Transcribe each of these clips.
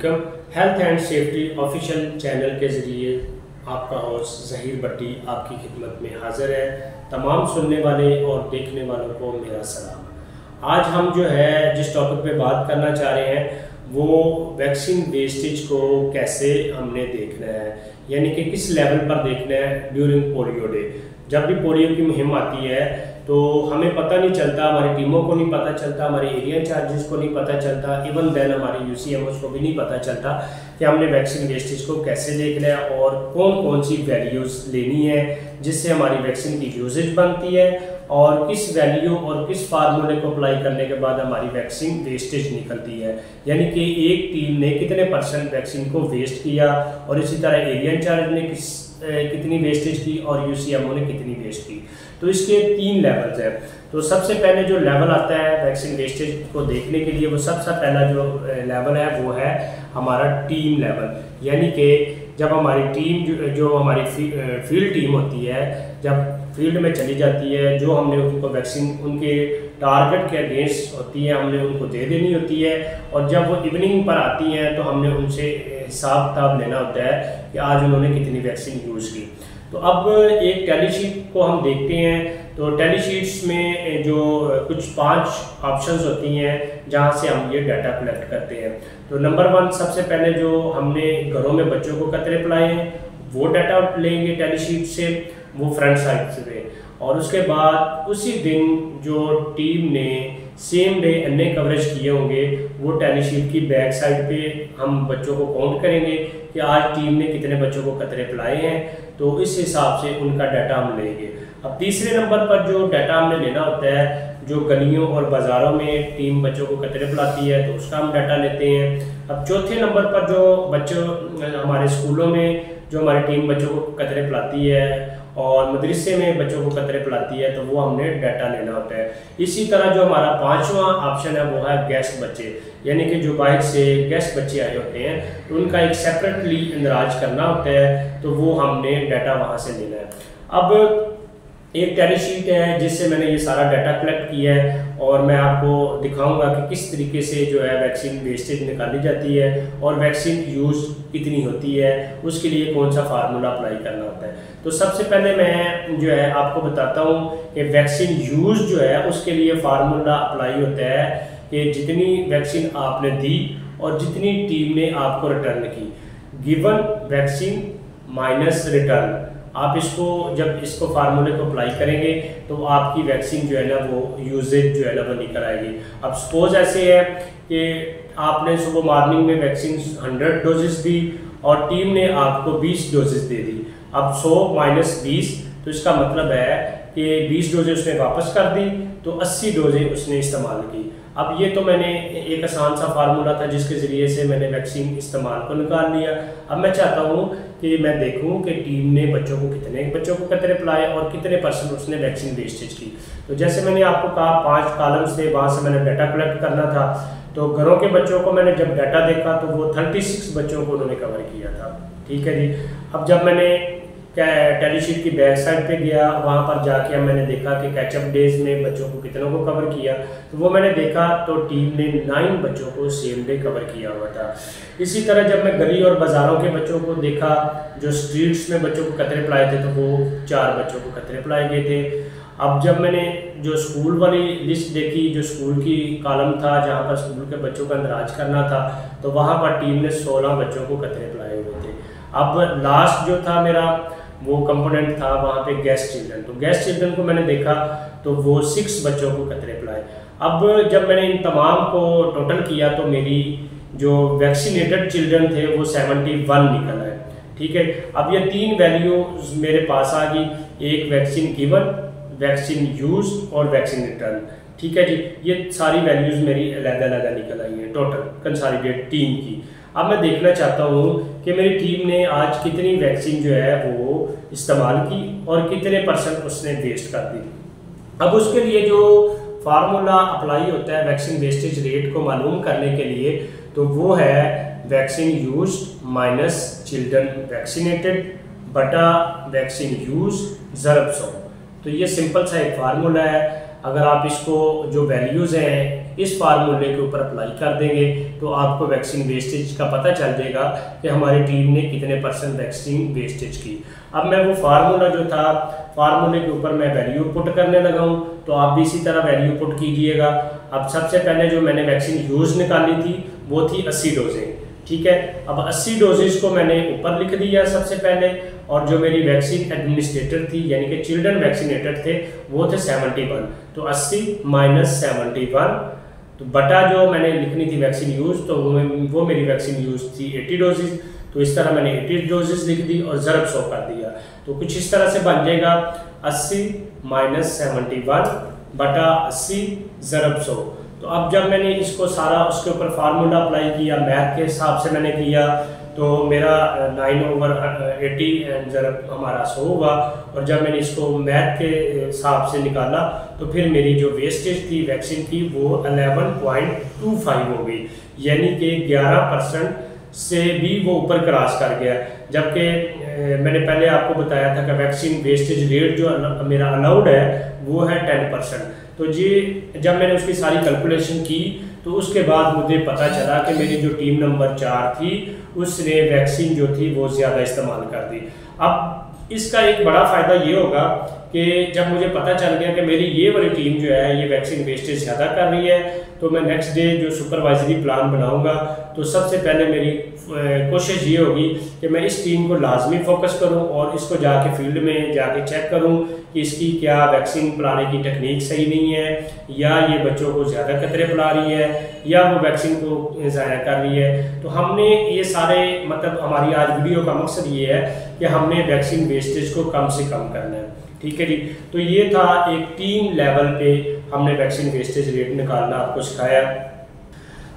असलकम health and safety official channel के ज़रिए आपका होस्ट जहीर भट्टी आपकी खिदमत में हाज़िर है। तमाम सुनने वाले और देखने वालों को मेरा सलाम। आज हम जो है, जिस टॉपिक पे बात करना चाह रहे हैं, वो वैक्सीन वेस्टेज को कैसे हमने देखना है, यानी कि किस लेवल पर देखना है ड्यूरिंग पोलियो डे जब भी पोलियो की मुहिम आती है तो हमें पता नहीं चलता, हमारी टीमों को नहीं पता चलता, हमारे एरिया चार्जेस को नहीं पता चलता इवन देन हमारे यू सी को भी नहीं पता चलता कि हमने वैक्सीन वेस्टेज को कैसे देखना है और कौन कौन सी वैल्यूज़ लेनी है, जिससे हमारी वैक्सीन की यूजेज बनती है और किस वैल्यू और किस फार्मूले को अप्लाई करने के बाद हमारी वैक्सीन वेस्टेज निकलती है। यानी कि एक टीम ने कितने परसेंट वैक्सीन को वेस्ट किया और इसी तरह एरियन चार्ज ने किस कितनी वेस्टेज की और यू सी ने कितनी वेस्ट की। तो इसके तीन लेवल्स हैं। तो सबसे पहले जो लेवल आता है वैक्सीन वेस्टेज को देखने के लिए वो सबसे पहला जो लेवल है वो है हमारा टीम लेवल यानी कि जब हमारी टीम जो, जो हमारी फ़ील्ड टीम होती है जब फ़ील्ड में चली जाती है जो हमने उनको वैक्सीन उनके टारगेट के अगेंस्ट होती है हमने उनको दे देनी होती है। और जब वो इवनिंग पर आती हैं तो हमने उनसे हिसाब किताब लेना होता है कि आज उन्होंने कितनी वैक्सीन यूज़ की। तो अब एक टैली शीट को हम देखते हैं। तो टैली शीट्स में जो कुछ पाँच ऑप्शंस होती हैं, जहाँ से हम ये डाटा कलेक्ट करते हैं। तो नंबर वन सबसे पहले जो हमने घरों में बच्चों को कतरे पिलाए हैं, वो डाटा लेंगे टैली शीट से, वो फ्रंट साइड से। और उसके बाद उसी दिन जो टीम ने सेम डे अन्य कवरेज किए होंगे। वो टैली शीट की बैक साइड पे हम बच्चों को काउंट करेंगे कि आज टीम ने कितने बच्चों को कतरे पिलाए हैं। तो इस हिसाब से उनका डाटा हम लेंगे। अब तीसरे नंबर पर जो डाटा हमने लेना होता है, जो गलियों और बाज़ारों में टीम बच्चों को कतरे पिलाती है तो उसका हम डाटा लेते हैं। अब चौथे नंबर पर जो बच्चों, हमारे स्कूलों में जो हमारी टीम बच्चों को कतरे पिलाती है और मदरसे में बच्चों को कतरे पिलाती है तो वो हमने डाटा लेना होता है। इसी तरह जो हमारा पांचवा ऑप्शन है, वो है गेस्ट बच्चे। यानी कि जो बाइक से गेस्ट बच्चे आए होते हैं, उनका एक सेपरेटली इंदराज करना होता है तो वो हमने डाटा वहाँ से लेना है। अब एक टैली शीट है जिससे मैंने ये सारा डाटा कलेक्ट किया है और मैं आपको दिखाऊँगा कि किस तरीके से जो है वैक्सीन वेस्टेज निकाली जाती है और वैक्सीन यूज़ कितनी होती है, उसके लिए कौन सा फार्मूला अप्लाई करना होता है। तो सबसे पहले मैं जो है आपको बताता हूँ कि वैक्सीन यूज़ जो है उसके लिए फार्मूला अप्लाई होता है कि जितनी वैक्सीन आपने दी और जितनी टीम ने आपको रिटर्न की। गिवन वैक्सीन माइनस रिटर्न आप इसको, जब इसको फार्मूले को अप्लाई करेंगे तो आपकी वैक्सीन जो है ना, वो यूजेज जो है ना, वो निकल आएगी। अब सपोज़ ऐसे है कि आपने सुबह मॉर्निंग में वैक्सीन 100 डोजेस दी और टीम ने आपको 20 डोजेस दे दी। अब 100 माइनस बीस तो इसका मतलब है कि 20 डोजें उसने वापस कर दी तो 80 डोजें उसने इस्तेमाल की। अब ये तो मैंने एक आसान सा फार्मूला था जिसके ज़रिए से मैंने वैक्सीन इस्तेमाल को निकाल लिया। अब मैं चाहता हूँ कि मैं देखूँ कि टीम ने बच्चों को कितने, बच्चों को कितने पिलाए और कितने परसेंट उसने वैक्सीन वेस्टेज की। तो जैसे मैंने आपको कहा, पाँच कॉलम्स थे, वहाँ से मैंने डाटा कलेक्ट करना था। तो घरों के बच्चों को मैंने जब डाटा देखा तो वो थर्टी बच्चों को उन्होंने कवर किया था। ठीक है जी? अब जब मैंने टेलीशीट की बैक साइड पे गया, वहाँ पर जाके मैंने देखा कि कैचअप डेज़ में बच्चों को कितनों को कवर किया। तो वो मैंने देखा तो टीम ने नाइन बच्चों को सेम डे कवर किया हुआ था। इसी तरह जब मैं गली और बाज़ारों के बच्चों को देखा, जो स्ट्रीट्स में बच्चों को कतरे पिलाए थे तो वो चार बच्चों को कतरे पिलाए गए थे। अब जब मैंने जो स्कूल वाली लिस्ट देखी, जो स्कूल की कॉलम था, जहाँ पर स्कूल के बच्चों का अंदराज करना था तो वहाँ पर टीम ने सोलह बच्चों को कतरे पिलाए हुए थे। अब लास्ट जो था मेरा वो कंपोनेंट था, वहाँ पे गेस्ट चिल्ड्रन तो गेस्ट चिल्ड्रन को मैंने देखा तो वो सिक्स बच्चों को कतरे पिलाए अब जब मैंने इन तमाम को टोटल किया तो मेरी जो वैक्सीनेटेड चिल्ड्रन थे, वो सेवेंटी वन निकल आए। ठीक है? अब ये तीन वैल्यू मेरे पास आ गई। एक वैक्सीन गिवन वैक्सीन यूज़ और वैक्सीन रिटर्न ठीक है जी? ये सारी वैल्यूज़ मेरी अलग अलग निकल आई हैं टोटल कंसालिडेट टीम की। अब मैं देखना चाहता हूँ कि मेरी टीम ने आज कितनी वैक्सीन जो है वो इस्तेमाल की और कितने परसेंट उसने वेस्ट कर दी। अब उसके लिए जो फार्मूला अप्लाई होता है वैक्सीन वेस्टेज रेट को मालूम करने के लिए तो वो है vaccine use minus children vaccinated बटा वैक्सीन यूज़ जरब सौ। तो ये सिंपल सा एक फार्मूला है। अगर आप इसको जो वैल्यूज़ हैं, इस फार्मूले के ऊपर अप्लाई कर देंगे तो आपको वैक्सीन वेस्टेज का पता चल जाएगा कि हमारी टीम ने कितने परसेंट वैक्सीन वेस्टेज की। अब मैं वो फार्मूला जो था फार्मूले के ऊपर मैं वैल्यू पुट करने लगा हूँ तो आप भी इसी तरह वैल्यू पुट कीजिएगा। अब सबसे पहले जो मैंने वैक्सीन यूज़ निकाली थी, वो थी अस्सी डोजें ठीक है? अब 80 डोजेज को मैंने ऊपर लिख दिया सबसे पहले और जो मेरी वैक्सीन एडमिनिस्ट्रेटर थी, यानी कि चिल्ड्रन वैक्सीनेटर थे, वो थे 71 तो 80 माइनस सेवेंटी तो बटा जो मैंने लिखनी थी वैक्सीन यूज़ तो वो वो मेरी वैक्सीन यूज़ थी 80 डोजेज तो इस तरह मैंने 80 डोजेज लिख दी और ज़रब सौ कर दिया। तो कुछ इस तरह से बन जाएगा। 80 माइनस सेवेंटी बटा 80 ज़रब सौ तो अब जब मैंने इसको सारा उसके ऊपर फार्मूला अप्लाई किया मैथ के हिसाब से मैंने किया तो मेरा नाइन ओवर एटी ज़रब हमारा सो हुआ। और जब मैंने इसको मैथ के हिसाब से निकाला तो फिर मेरी जो वेस्टेज थी वैक्सीन की वो अलेवन पॉइंट टू फाइव हो गई। यानी कि ग्यारह परसेंट से भी वो ऊपर क्रॉस कर गया। जबकि मैंने पहले आपको बताया था कि वैक्सीन वेस्टेज रेट जो मेरा अलाउड है, वो है टेन परसेंट। तो जी, जब मैंने उसकी सारी कैलकुलेशन की तो उसके बाद मुझे पता चला कि मेरी जो टीम नंबर चार थी, उसने वैक्सीन जो थी वो ज़्यादा इस्तेमाल कर दी। अब इसका एक बड़ा फ़ायदा ये होगा कि जब मुझे पता चल गया कि मेरी ये वाली टीम जो है, ये वैक्सीन वेस्टेज ज़्यादा कर रही है तो मैं नेक्स्ट डे जो सुपरवाइजरी प्लान बनाऊँगा तो सबसे पहले मेरी कोशिश ये होगी कि मैं इस टीम को लाजमी फोकस करूँ और इसको जाके फ़ील्ड में जाके चेक करूँ कि इसकी क्या वैक्सीन पिलाने की टेक्निक सही नहीं है, या ये बच्चों को ज़्यादा खतरे पिला रही है, या वो वैक्सीन को ज़ाया कर रही है। तो हमने ये सारे मतलब हमारी आज वीडियो का मकसद ये है कि हमने वैक्सीन वेस्टेज को कम से कम करना है। ठीक है जी? तो ये था एक टीम लेवल पे हमने वैक्सीन वेस्टेज रेट निकालना, आपको सिखाया।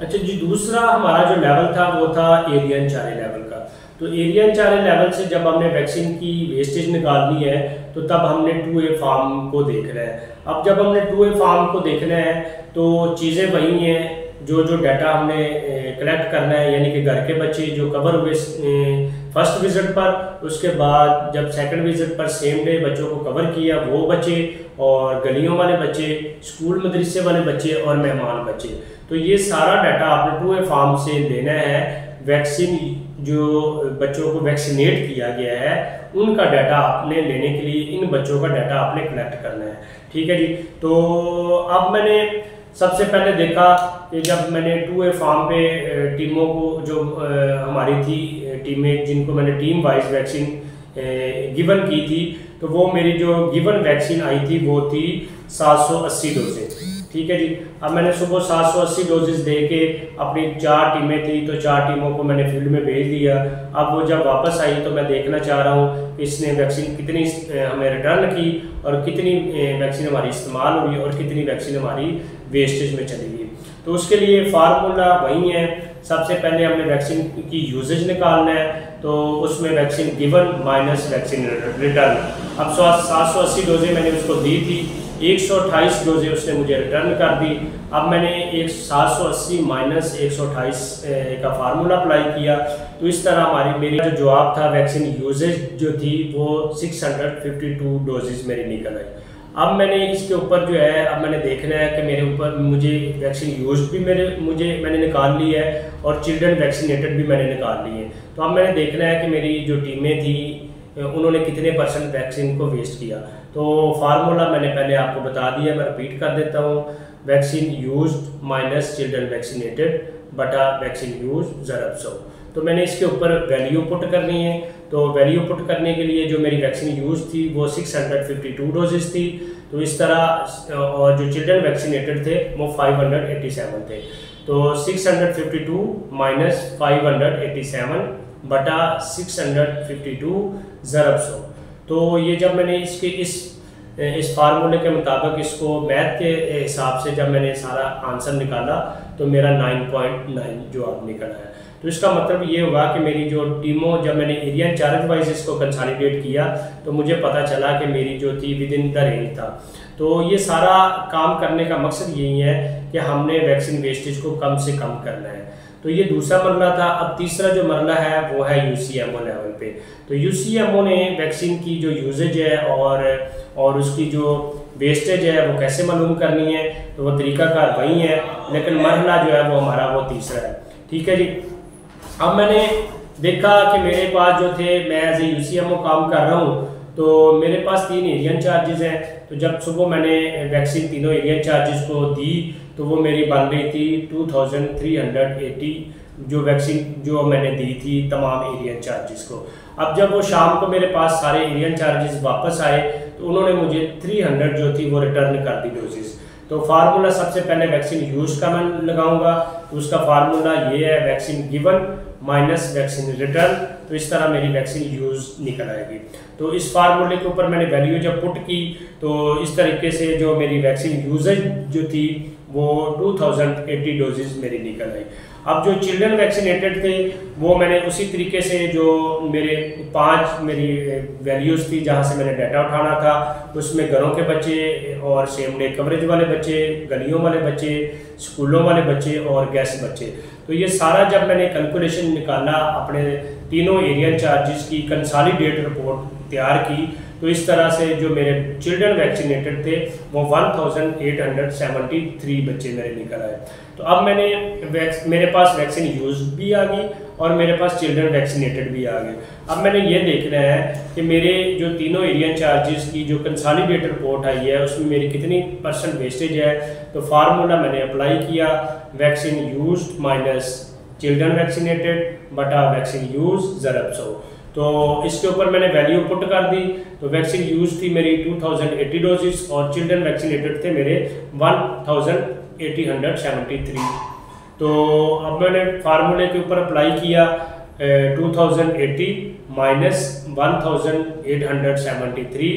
अच्छा जी, दूसरा हमारा जो लेवल था, वो था एरियन चारे लेवल का। तो एरियन चारे लेवल से जब हमने वैक्सीन की वेस्टेज निकालनी है तो तब हमने टू ए फार्म को देखना है। अब जब हमने टू ए फार्म को देखना है तो चीज़ें वही हैं, जो जो डाटा हमने कलेक्ट करना है, यानी कि घर के बच्चे जो कवर हुए फ़र्स्ट विज़िट पर, उसके बाद जब सेकंड विज़िट पर सेम डे बच्चों को कवर किया, वो बच्चे और गलियों वाले बच्चे स्कूल मदरसे वाले बच्चे और मेहमान बच्चे। तो ये सारा डाटा आपने टू ए फार्म से लेना है। वैक्सीन जो बच्चों को वैक्सीनेट किया गया है, उनका डाटा आपने लेने के लिए, इन बच्चों का डाटा आपने कलेक्ट करना है। ठीक है जी? तो अब मैंने सबसे पहले देखा कि जब मैंने टू ए फार्म पे टीमों को जो हमारी थी टीमें जिनको मैंने टीम वाइज वैक्सीन गिवन की थी तो वो मेरी जो गिवन वैक्सीन आई थी, वो थी 780 डोजेज ठीक है जी? अब मैंने सुबह 780 डोजेज दे के अपनी चार टीमें थी तो चार टीमों को मैंने फ़ील्ड में भेज दिया। अब वो जब वापस आई तो मैं देखना चाह रहा हूँ इसने वैक्सीन कितनी हमें रिटर्न की और कितनी वैक्सीन हमारी इस्तेमाल हुई और कितनी वैक्सीन हमारी वेस्टेज में चली गई। तो उसके लिए फार्मूला वही है। सबसे पहले हमने वैक्सीन की यूजेज निकालना है तो उसमें vaccine given minus vaccine return अब सात सौ अस्सी डोजें मैंने उसको दी थी, एक सौ अट्ठाईस डोजें उसने मुझे रिटर्न कर दी। अब मैंने एक सात सौ अस्सी माइनस एक सौ अट्ठाईस का फार्मूला अप्लाई किया। तो इस तरह हमारी, मेरी जो जवाब था, वैक्सीन यूजेज जो थी, वो six hundred fifty two doses मेरी निकल आई। अब मैंने इसके ऊपर जो है, अब मैंने देखना है कि मेरे ऊपर मुझे वैक्सीन यूज़ भी मेरे, मुझे, मैंने निकाल ली है और चिल्ड्रन वैक्सीनेटेड भी मैंने निकाल ली है। तो अब मैंने देखना है कि मेरी जो टीमें थी, उन्होंने कितने परसेंट वैक्सीन को वेस्ट किया। तो फार्मूला मैंने पहले आपको बता दिया, मैं रिपीट कर देता हूँ। Vaccine use minus children vaccinated बटा वैक्सीन यूज़ ज़रब सौ। तो मैंने इसके ऊपर वैल्यू पुट करनी है। तो वैल्यू पुट करने के लिए जो मेरी वैक्सीन यूज़ थी, वो 652 डोजेस थी। तो इस तरह, और जो चिल्ड्रन वैक्सीनेटेड थे, वो 587 थे। तो 652 माइनस 587 बटा 652 ज़रब सौ तो ये जब मैंने इसके इस इस फार्मूले के मुताबिक इसको मैथ के हिसाब से जब मैंने सारा आंसर निकाला तो मेरा 9.9 जवाब निकला है। तो इसका मतलब ये हुआ कि मेरी जो टीमों, जब मैंने एरिया चार्ज वाइज इसको कंसॉलिडेट किया तो मुझे पता चला कि मेरी जो थी विद इन द रेंज था। तो ये सारा काम करने का मकसद यही है कि हमने वैक्सीन वेस्टेज को कम से कम करना है। तो ये दूसरा मरला था। अब तीसरा जो मरला है, वो है यूसीएमओ लेवल पे। तो यूसीएमओ ने वैक्सीन की जो यूजेज है और और उसकी जो वेस्टेज है, वो कैसे मालूम करनी है? तो वो तरीकाकार वही है, लेकिन मरहला जो है, वो हमारा वो तीसरा है। ठीक है जी? अब मैंने देखा कि मेरे पास जो थे, मैं एज ए यू काम कर रहा हूँ तो मेरे पास तीन एरियन चार्जेस हैं। तो जब सुबह मैंने वैक्सीन तीनों एरियन चार्जेस को दी तो वो मेरी बन रही थी two thousand three hundred eighty जो वैक्सीन जो मैंने दी थी तमाम एरियन चार्जेस को। अब जब वो शाम को मेरे पास सारे एरियन चार्जेस वापस आए तो उन्होंने मुझे 300 जो थी, वो रिटर्न कर दी डोजेस तो फार्मूला सबसे पहले वैक्सीन यूज़ का मैं लगाऊँगा तो उसका फार्मूला ये है vaccine given minus vaccine return तो इस तरह मेरी वैक्सीन यूज़ निकल आएगी। तो इस फार्मूले के ऊपर मैंने वैल्यू जब पुट की तो इस तरीके से जो मेरी वैक्सीन यूजेज जो थी, वो 2080 डोजेज मेरी निकल आई। अब जो चिल्ड्रन वैक्सीनेटेड थे, वो मैंने उसी तरीके से जो मेरे पाँच मेरी वैल्यूज़ थी, जहाँ से मैंने डाटा उठाना था, उसमें घरों के बच्चे और सेम डे कवरेज वाले बच्चे, गलियों वाले बच्चे, स्कूलों वाले बच्चे और गैस बच्चे। तो ये सारा जब मैंने कैलकुलेशन निकाला, अपने तीनों एरिया चार्जेस की कंसालिडेट रिपोर्ट तैयार की तो इस तरह से जो मेरे चिल्ड्रन वैक्सीनेटेड थे, वो 1873 बच्चे मेरे निकल आए। तो अब मैंने मेरे पास वैक्सीन यूज़ भी आ गई और मेरे पास चिल्ड्रन वैक्सीनेटेड भी आ गए। अब मैंने ये देखना है कि मेरे जो तीनों एरिया चार्जेस की जो कंसालिडेट रिपोर्ट आई है, उसमें मेरी कितनी परसेंट वेस्टेज है तो फार्मूला मैंने अप्लाई किया vaccine use minus children vaccinated बटा वैक्सीन यूज़ जरब तो इसके ऊपर मैंने वैल्यू पुट कर दी। तो वैक्सीन यूज़ थी मेरी 2080 डोजेस और चिल्ड्रन वैक्सीनेटेड थे मेरे 1873 तो अब मैंने फार्मूले के ऊपर अप्लाई किया two thousand eighty minus one thousand eight hundred seventy three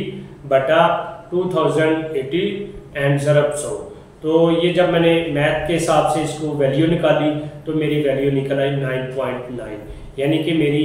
बटा टू थाउज़ेंड एटी एंड जरब सौ तो ये जब मैंने मैथ के हिसाब से इसको वैल्यू निकाली तो मेरी वैल्यू निकल आई नाइन पॉइंट नाइन यानी कि मेरी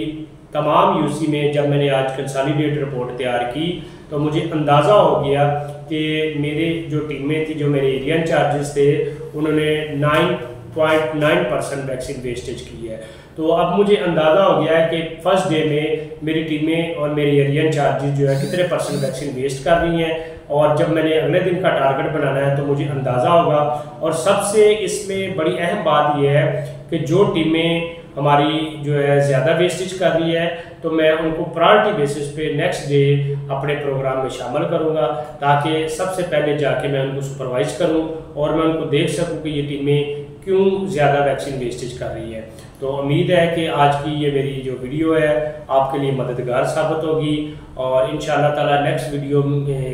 तमाम यूसी में जब मैंने आज कंसालिडेट रिपोर्ट तैयार की तो मुझे अंदाज़ा हो गया कि मेरे जो टीमें थी, जो मेरे एरियन चार्जेस थे, उन्होंने nine point nine percent vaccine wastage की है। तो अब मुझे अंदाज़ा हो गया है कि फ़र्स्ट डे में मेरी टीमें और मेरे एरियन चार्जेस जो है, कितने परसेंट वैक्सीन वेस्ट कर रही हैं। और जब मैंने अगले दिन का टारगेट बनाना है तो मुझे अंदाज़ा होगा। और सबसे इसमें बड़ी अहम बात यह है कि जो टीमें हमारी जो है ज़्यादा वेस्टेज कर रही है तो मैं उनको प्रायोरिटी बेसिस पे नेक्स्ट डे अपने प्रोग्राम में शामिल करूँगा, ताकि सबसे पहले जाके मैं उनको सुपरवाइज करूँ और मैं उनको देख सकूँ कि ये टीमें क्यों ज़्यादा वैक्सीन वेस्टेज कर रही है। तो उम्मीद है कि आज की ये मेरी जो वीडियो है, आपके लिए मददगार साबित होगी और इन ताला नेक्स्ट वीडियो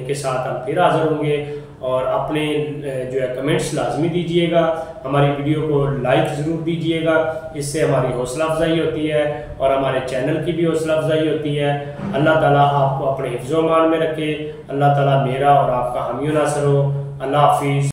के साथ हम फिर हाज़िर होंगे। और अपने जो है कमेंट्स लाजमी दीजिएगा। हमारी वीडियो को लाइक ज़रूर दीजिएगा। इससे हमारी हौसला अफजाई होती है और हमारे चैनल की भी हौसला अफजाई होती है। अल्लाह ताला आपको अपने हिफ्ज़ मान में रखे। अल्लाह ताला मेरा और आपका हमी नासर हो। अल्लाह हाफिज़।